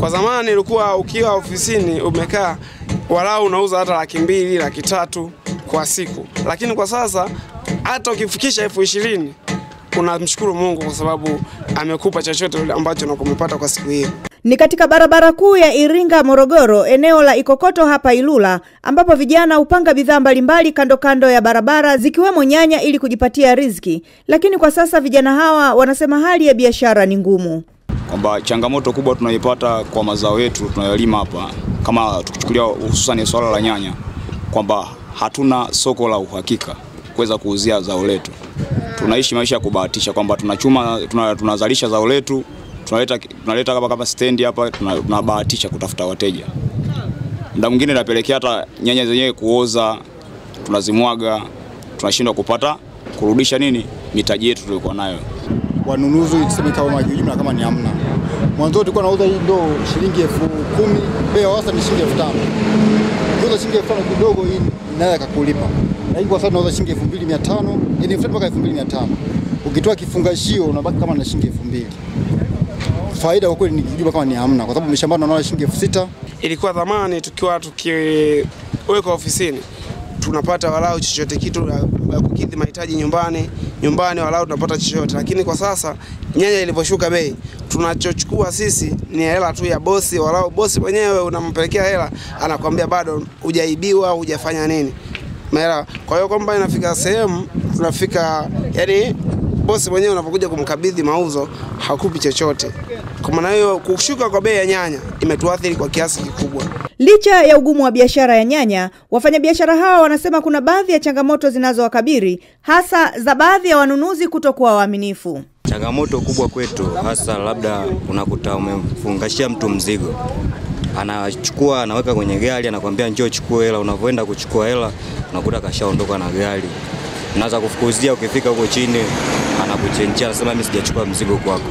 Kwa zamani ilikuwa ukiwa ofisini umekaa walau unauza hata laki mbili laki tatu kwa siku, lakini kwa sasa hata ukifikisha elfu ishirini unamshukuru Mungu kwa sababu amekupa chochote ambacho nakumepata kwa siku hiyo. Ni katika barabara kuu ya Iringa Morogoro, eneo la Ikokoto hapa Ilula, ambapo vijana hupanga bidhaa mbalimbali kando kando ya barabara zikiwemo nyanya ili kujipatia riziki. Lakini kwa sasa vijana hawa wanasema hali ya biashara ni ngumu. Kwamba changamoto kubwa tunaipata kwa mazao yetu tunayolima hapa, kama tukichukulia hususan swala la nyanya, kwamba hatuna soko la uhakika kuweza kuuzia zao letu. Tunaishi maisha ya kubahatisha, kwamba tunachuma tuna, tunazalisha zao letu tunaleta tunaleta kama kama stendi hapa, tunabahatisha kutafuta wateja. Muda mwingine inapelekea hata nyanya zenyewe kuoza, tunazimwaga, tunashindwa kupata kurudisha nini mitaji yetu tuliyokuwa nayo. Wanunuzi tuseme kama jumla kama ni hamna. Mwanzo tulikuwa nauza hii ndoo shilingi elfu kumi, bei ya wastani ni shilingi elfu tano. Ukiuza shilingi elfu tano kidogo, hii inaweza Na hii kwa sasa nauza shilingi elfu mbili mia tano yani elfu mpaka elfu mbili mia tano. Ukitoa kifungashio unabaki kama na shilingi elfu mbili. Faida kwa kweli ni kijumla kama ni hamna, kwa sababu mshambani unaona shilingi elfu sita Ilikuwa zamani tukiwa tukiweka ofisini tunapata walau chochote kitu ya kukidhi mahitaji nyumbani, nyumbani walau tunapata chochote, lakini kwa sasa nyanya ilivyoshuka bei, tunachochukua sisi ni hela tu ya bosi, walau bosi mwenyewe unampelekea hela, anakuambia bado hujaibiwa, hujafanya nini, Mera. Kwa hiyo kwamba inafika sehemu tunafika, yani bosi mwenyewe unapokuja kumkabidhi mauzo hakupi chochote. Kwa maana hiyo kushuka kwa bei ya nyanya imetuathiri kwa kiasi kikubwa. Licha ya ugumu wa biashara ya nyanya, wafanyabiashara hawa wanasema kuna baadhi ya changamoto zinazowakabiri hasa za baadhi ya wanunuzi kutokuwa waaminifu. Changamoto kubwa kwetu hasa, labda unakuta umemfungashia mtu mzigo, anachukua anaweka kwenye gari, anakwambia njoo chukua hela. Unavyoenda kuchukua hela, unakuta kashaondoka na gari, unaanza kufukuzia. Ukifika huko chini, anakuchenjia, anasema mimi sijachukua mzigo kwako.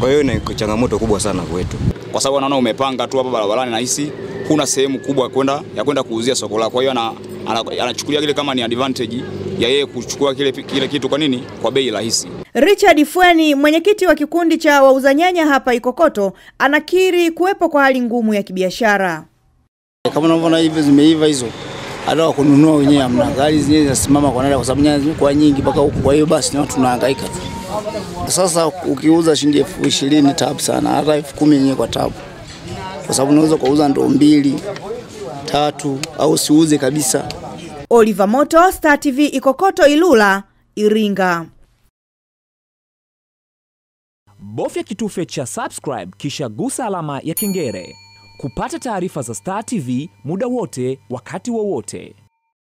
Kwa hiyo ni changamoto kubwa sana kwetu. kwa sababu anaona umepanga tu hapa barabarani, nahisi huna sehemu kubwa ya kwenda ya kwenda kuuzia soko lako. Kwa hiyo ana, ana, anachukulia kile kama ni advantage ya yeye kuchukua kile, kile kitu. Kwa nini? Kwa bei rahisi. Richard Fweni, mwenyekiti wa kikundi cha wauza nyanya hapa Ikokoto, anakiri kuwepo kwa hali ngumu ya kibiashara. kama unavyoona hivi zimeiva hizo, hata wa kununua wenyewe hamna. Gari zenyewe zinasimama kwa nada, kwa sababu nyanya zimekuwa nyingi mpaka huku. Kwa hiyo basi na tunahangaika tu. Sasa ukiuza shilingi elfu ishirini tabu sana, hata elfu kumi yenyewe kwa tabu, kwa sababu unaweza kuuza ndoo mbili tatu, au siuze kabisa. Oliver Moto, Star TV Ikokoto Ilula, Iringa. Bofya kitufe cha subscribe kisha gusa alama ya kengele kupata taarifa za Star TV muda wote wakati wowote.